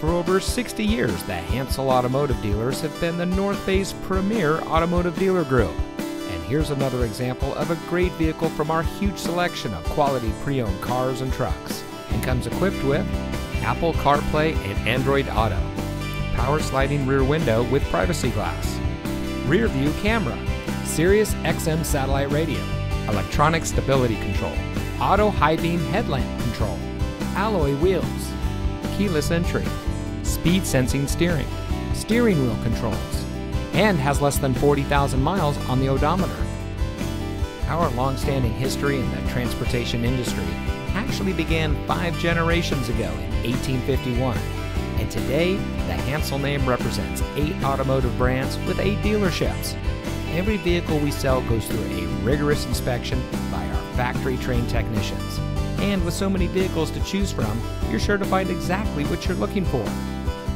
For over 60 years, the Hansel Automotive Dealers have been the North Bay's premier automotive dealer group. And here's another example of a great vehicle from our huge selection of quality pre owned cars and trucks. And comes equipped with Apple CarPlay and Android Auto, power sliding rear window with privacy glass, rear view camera, Sirius XM satellite radio, electronic stability control, auto high beam headlamp control, alloy wheels, keyless entry, speed sensing steering, steering wheel controls, and has less than 40,000 miles on the odometer. Our long-standing history in the transportation industry actually began five generations ago in 1851, and today the Hansel name represents eight automotive brands with eight dealerships. Every vehicle we sell goes through a rigorous inspection by our factory trained technicians. And with so many vehicles to choose from, you're sure to find exactly what you're looking for.